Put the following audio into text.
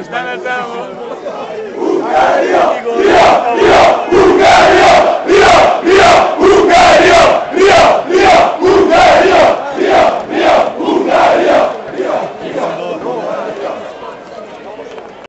Está